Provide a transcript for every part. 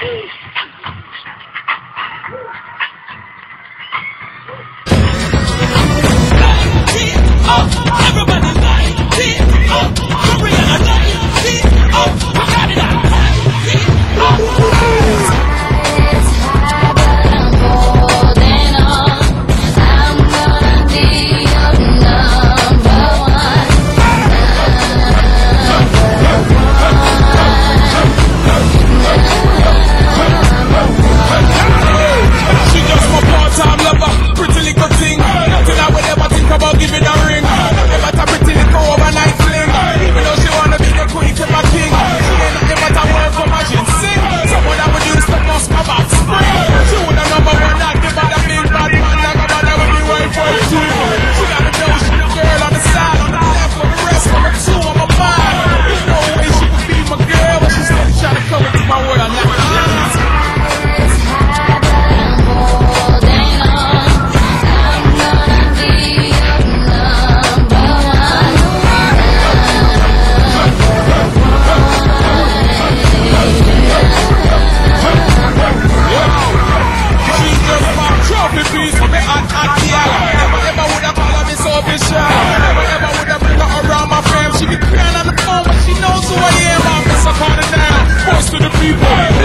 Please, people.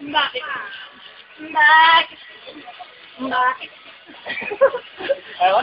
Mbak. Mbak. Mbak. Eh, Ayo,